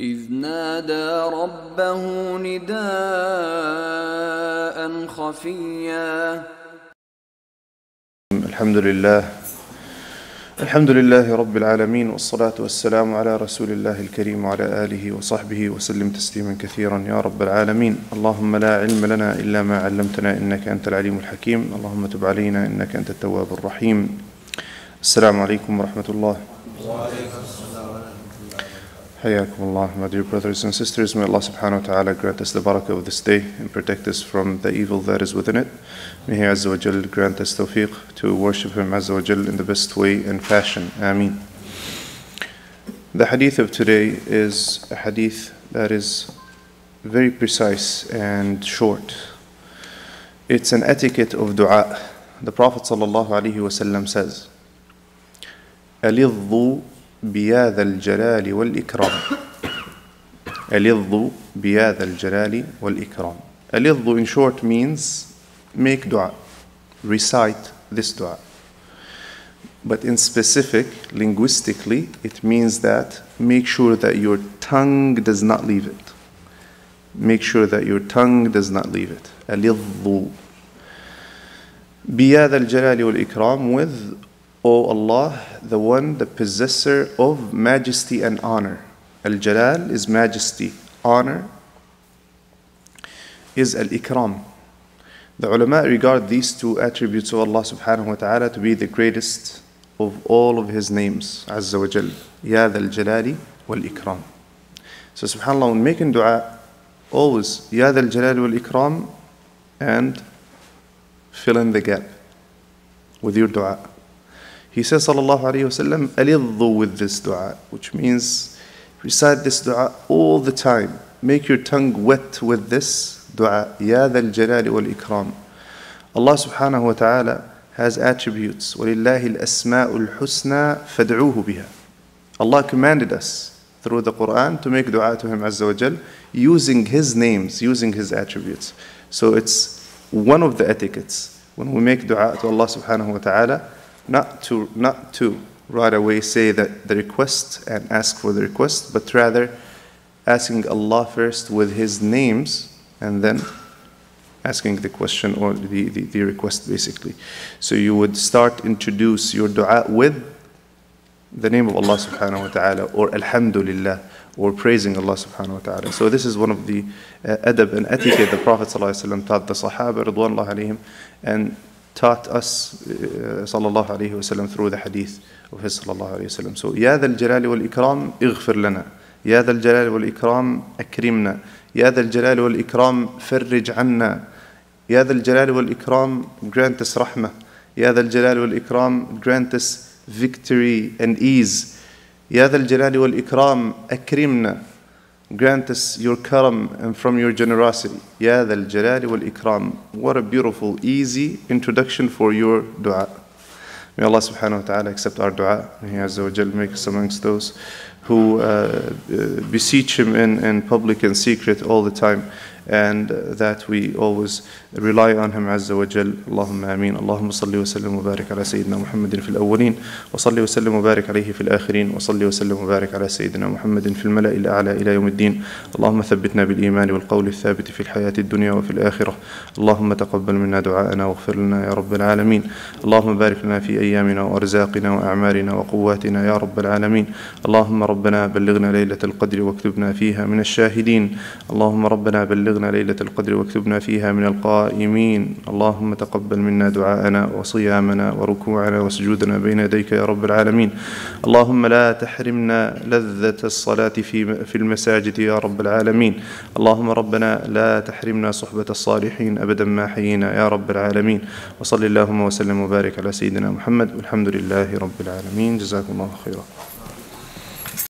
إذ نادى ربه نداء خفيا. الحمد لله. الحمد لله رب العالمين والصلاة والسلام على رسول الله الكريم وعلى آله وصحبه وسلم تسليما كثيرا يا رب العالمين. اللهم لا علم لنا إلا ما علمتنا إنك أنت العليم الحكيم. اللهم تب علينا إنك أنت التواب الرحيم. السلام عليكم ورحمة الله. حياكم الله my dear brothers and sisters may Allah subhanahu wa ta'ala grant us the barakah of this day and protect us from the evil that is within it may He Azza wa Jal grant us tawfiq to worship Him Azza wa Jal in the best way and fashion Ameen the hadith of today is a hadith that is very precise and short it's an etiquette of dua the Prophet sallallahu alaihi wasallam says ألظوا بياذ الجلال والإكرام ألظوا بياذ الجلال والإكرام ألظوا in short means make dua recite this dua but in specific linguistically it means that make sure that your tongue does not leave it make sure that your tongue does not leave it ألظوا بياذ الجلال والإكرام with O Allah, the one, the possessor of majesty and honor. Al Jalal is majesty, honor is Al Ikram. The ulama regard these two attributes of Allah subhanahu wa ta'ala to be the greatest of all of His names, Azza wa Jal. Ya Dhal Jalali wal Ikram. So, subhanAllah, when making dua, always Ya Dhal Jalali wal Ikram and fill in the gap with your dua. He says, Sallallahu Alaihi Wasallam, alidhu with this dua, which means recite this dua all the time. Make your tongue wet with this dua. Ya dhal jalali wal ikram. Allah subhanahu wa ta'ala has attributes. وَلِلَّهِ الْأَسْمَاءُ الْحُسْنَى فَادْعُوهُ بِهَا Allah commanded us through the Quran to make dua to Him Azza wa Jal using His names, using His attributes. So it's one of the etiquettes. When we make dua to Allah subhanahu wa ta'ala, not to not to right away say that the request and ask for the request, but rather asking Allah first with His names and then asking the question or the, the, the request basically. So you would start introduce your dua with the name of Allah subhanahu wa ta'ala or Alhamdulillah or praising Allah subhanahu wa ta'ala. So this is one of the uh, adab and etiquette the Prophet ﷺ taught the Sahaba radwanullah alayhim and taught us uh, sallallahu alayhi wasallam through the hadith of his sallallahu alayhi wasallam. So يا ذا الجلال والإكرام اغفر لنا يا ذا الجلال والإكرام أكرمنا يا ذا الجلال والإكرام فرج عنا يا ذا الجلال والإكرام grant us رحمة يا ذا الجلال والإكرام grant us victory and ease يا ذا الجلال والإكرام أكرمنا Grant us your karam and from your generosity. Ya dhal jalali wal ikram. What a beautiful, easy introduction for your dua. May Allah subhanahu wa ta'ala accept our dua. May He Azza wa Jal make us amongst those who uh, uh, beseech Him in, in public and secret all the time. And uh, that we always rely on Him Azza wa Jal. Allahumma ameen. Allahumma salli wa sallim wa ala Sayyidina Muhammadin fil awwalin. Wa salli wa sallim wa barik alayhi fil akhirin. Wa salli wa sallim wa ala Sayyidina Muhammadin fil mala'i al-a'la ila yawm الدين اللهم ثبتنا بالإيمان والقول الثابت في الحياة الدنيا وفي الآخرة اللهم تقبل منا دعاءنا واغفر لنا يا رب العالمين اللهم بارك لنا في أيامنا وأرزاقنا وأعمارنا وقواتنا يا رب العالمين اللهم ربنا بلغنا ليلة القدر واكتبنا فيها من الشاهدين. اللهم ربنا بلغنا ليلة القدر واكتبنا فيها من القائمين. اللهم تقبل منا دعاءنا وصيامنا وركوعنا وسجودنا بين يديك يا رب العالمين. اللهم لا تحرمنا لذة الصلاة في في المساجد يا رب العالمين. اللهم ربنا لا تحرمنا صحبة الصالحين أبدا ما حيينا يا رب العالمين. وصل اللهم وسلم وبارك على سيدنا محمد والحمد لله رب العالمين. جزاكم الله خيرا.